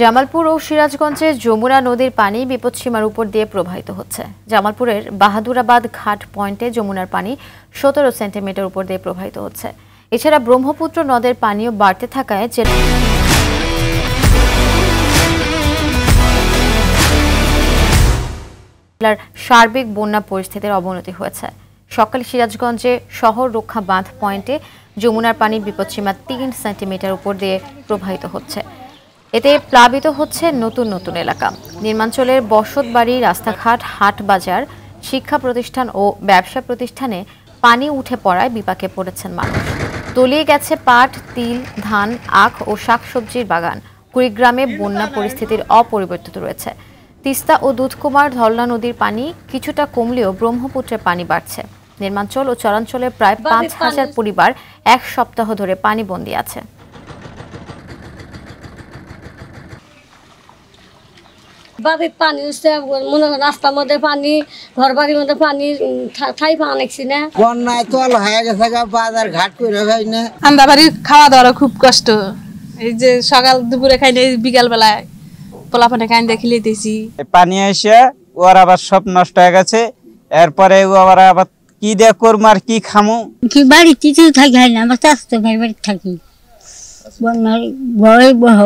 জামালপুর ও সিরাজগঞ্জে যমুনা নদীর পানি বিপদসীমার উপর দিয়ে প্রবাহিত হচ্ছে। জামালপুরের বাহাদুরাবাদ ঘাট পয়েন্টে যমুনার পানি সতেরো সেন্টিমিটার উপর দিয়ে প্রবাহিত হচ্ছে। এছাড়া ব্রহ্মপুত্র নদের পানিও বাড়তে থাকায় জেলার সার্বিক বন্যা পরিস্থিতির অবনতি হয়েছে। সকালে সিরাজগঞ্জে শহর রক্ষা বাঁধ পয়েন্টে যমুনার পানি বিপদসীমা তিন সেন্টিমিটার উপর দিয়ে প্রবাহিত হচ্ছে। এতে প্লাবিত হচ্ছে নতুন নতুন এলাকা। নির্মাঞ্চলের বসত বাড়ি রাস্তাঘাট হাট বাজার শিক্ষা প্রতিষ্ঠান ও ব্যবসা প্রতিষ্ঠানে পানি উঠে পড়ায় বিপাকে পড়েছেন মানুষ। তলিয়ে গেছে পাট তিল ধান আখ ও শাকসবজির বাগান। কুড়িগ্রামে বন্যা পরিস্থিতির অপরিবর্তিত রয়েছে। তিস্তা ও দুধকুমার ধলনা নদীর পানি কিছুটা কমলেও ব্রহ্মপুত্রের পানি বাড়ছে। নির্মাঞ্চল ও চরাঞ্চলে প্রায় পাঁচ হাজার পরিবার এক সপ্তাহ ধরে পানিবন্দী আছে। বাড়ি পানি উঠছে মনে রাস্তার মধ্যে পানি ঘর বাড়ির মধ্যে পানি ঠাই পাওয়া নাকছি না। বন্যায় তল হয়ে গেছে বাজার ঘাট করে হয় না। আমরা বাড়ির খাওয়া দাওয়ার খুব কষ্ট। এই যে সকাল দুপুরে খাই না বিকাল বেলায় পোলা পানে কাইন দিয়ে খিলিয়ে দিয়েছি। পানি এসে ওর আবার সব নষ্ট হয়ে গেছে। এরপরে ও আবার আবার কি দিয়ে করব আর কি খামু? কি বাড়ি কিছু থাকি হয় না আমার স্বাস্থ্য ভাই বাড়ি থাকি। বন্যার ভয় বহ।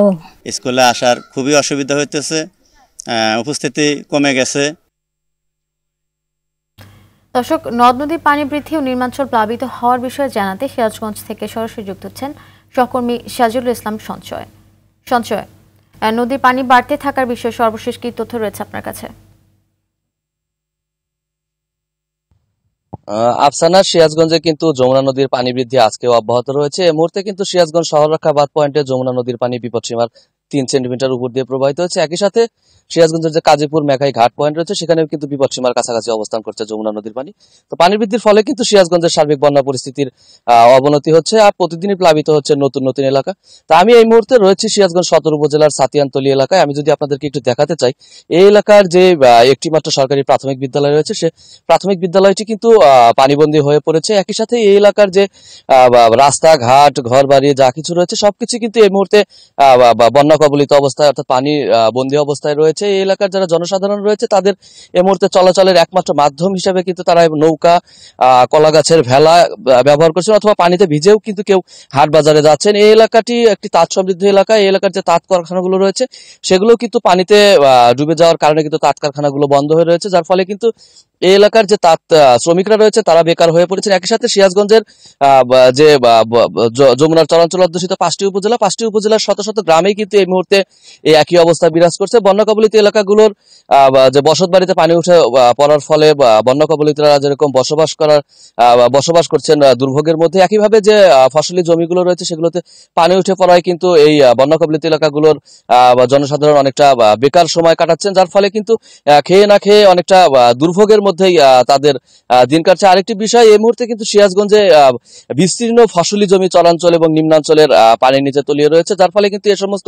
স্কুলে আসার খুবই অসুবিধা হইতেছে। উপস্থিতি কমে গেছে। দর্শক নদ নদীর পানি বৃদ্ধি ও নির্মাঞ্চল প্লাবিত হওয়ার বিষয়ে জানাতে সিরাজগঞ্জ থেকে সরাসরি যুক্ত হচ্ছেন সহকর্মী সাজুল ইসলাম সঞ্চয়। সঞ্চয় নদীর পানি বাড়তে থাকার বিষয়ে সর্বশেষ কি তথ্য রয়েছে আপনার কাছে? আহ, আফসানা সিরাজগঞ্জে কিন্তু যমুনা নদীর পানি বৃদ্ধি আজকেও অব্যাহত রয়েছে। এই মুহূর্তে কিন্তু সিরাজগঞ্জ শহর রক্ষা বাঁধ পয়েন্টে যমুনা নদীর পানি বিপদসীমার তিন সেন্টিমিটার উপর দিয়ে প্রবাহিত হচ্ছে। একই সাথে সিরাজগঞ্জের যে কাজীপুর মেঘাই ঘাট পয়েন্ট রয়েছে, সেখানেও কিন্তু বিপদসীমার কাছাকাছি অবস্থান করছে যমুনা নদীর পানি। তো পানি বৃদ্ধির ফলে কিন্তু সিরাজগঞ্জের সার্বিক বন্যা পরিস্থিতির অবনতি হচ্ছে আর প্রতিদিনই প্লাবিত হচ্ছে নতুন নতুন এলাকা। তো আমি এই মুহূর্তে রয়েছি সিরাজগঞ্জ সদর উপজেলার সাতিয়ানতলি এলাকায়। আমি যদি আপনাদেরকে একটু দেখাতে চাই, এই এলাকার যে একটি মাত্র সরকারি প্রাথমিক বিদ্যালয় রয়েছে, সে প্রাথমিক বিদ্যালয়টি কিন্তু পানিবন্দী হয়ে পড়েছে। একই সাথে এই এলাকার যে রাস্তাঘাট ঘর বাড়ি যা কিছু রয়েছে, সবকিছু কিন্তু এই মুহূর্তে বন্যা কবলিত অবস্থায়, অর্থাৎ পানি বন্দী অবস্থায় রয়েছে। এই এলাকার যারা জনসাধারণ রয়েছে, তাদের এই মুহূর্তে চলাচলের একমাত্র মাধ্যম হিসেবে কিন্তু তারা নৌকা কলা গাছের ভেলা ব্যবহার করছেন অথবা পানিতে ভিজেও কিন্তু কেউ হাট বাজারে যাচ্ছেন। এই এলাকাটি একটি তাঁত সমৃদ্ধ এলাকা। এই এলাকার যে তাঁত কারখানাগুলো রয়েছে সেগুলো কিন্তু পানিতে ডুবে যাওয়ার কারণে কিন্তু তাঁত কারখানাগুলো বন্ধ হয়ে রয়েছে, যার ফলে কিন্তু এই এলাকার যে তাঁত শ্রমিকরা রয়েছে, তারা বেকার হয়ে পড়েছেন। একই সাথে সিরাজগঞ্জের যে যমুনার চরাঞ্চল অধ্যুষিত পাঁচটি উপজেলা, পাঁচটি উপজেলার শত শত গ্রামেই কিন্তু মুহূর্তে এই একই অবস্থা বিরাজ করছে। বন্যা কবলিত এলাকাগুলোর যে বসত বাড়িতে পানি উঠে পড়ার ফলে বন্যা কবলিতরা যেরকম বসবাস করার বসবাস করছেন দুর্ভোগের মধ্যে, একইভাবে যে ফসলি জমিগুলো রয়েছে, সেগুলোতে পানি উঠে পড়ায় কিন্তু এই বন্যা কবলিত এলাকাগুলোর জনসাধারণ অনেকটা বেকার সময় কাটাচ্ছেন, যার ফলে কিন্তু খেয়ে না খেয়ে অনেকটা দুর্ভোগের মধ্যেই তাদের দিন কাটছে। আরেকটি বিষয়, এই মুহূর্তে কিন্তু সিরাজগঞ্জে বিস্তীর্ণ ফসলি জমি চলাঞ্চল এবং নিম্নাঞ্চলের পানির নিচে তলিয়ে রয়েছে, যার ফলে কিন্তু এ সমস্ত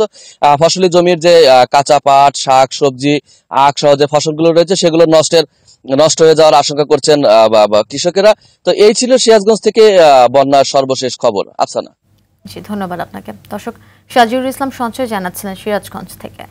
ফসলি জমির যে কাঁচা পাট, শাক, সবজি, আখ সহ যে ফসলগুলো রয়েছে, সেগুলো নষ্টের, নষ্ট হয়ে যাওয়ার আশঙ্কা করছেন কৃষকেরা। তো এই ছিল সিরাজগঞ্জ থেকে বন্যার সর্বশেষ খবর। আফসানা। জি, ধন্যবাদ আপনাকে। দর্শক সাজিউর ইসলাম সঞ্চয় জানাচ্ছিলেন সিরাজগঞ্জ থেকে।